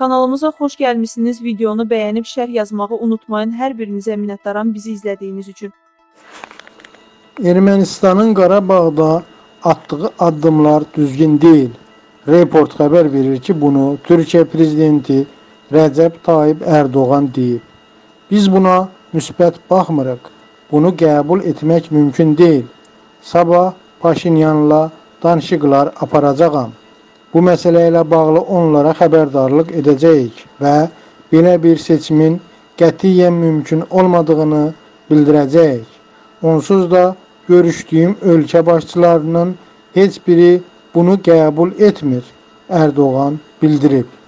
Kanalımıza xoş gəlmisiniz. Videonu bəyənib şərh yazmağı unutmayın. Hər birinizə minnətdaram bizi izlədiyiniz üçün. Ermənistanın Qarabağda atdığı addımlar düzgün deyil. Report xəbər verir ki, bunu Türkiyə prezidenti Rəcəb Tayyib Ərdoğan deyib. Biz buna müsbət baxmırıq. Bunu qəbul etmək mümkün deyil. Sabah Paşinyanla danışıqlar aparacağam. Bu məsələ ilə bağlı onlara xəbərdarlıq edəcəyik və belə bir seçimin qətiyyən mümkün olmadığını bildirəcəyik. Onsuz da görüşdüyüm ölkə başçılarının heç biri bunu qəbul etmir, Erdoğan bildirib.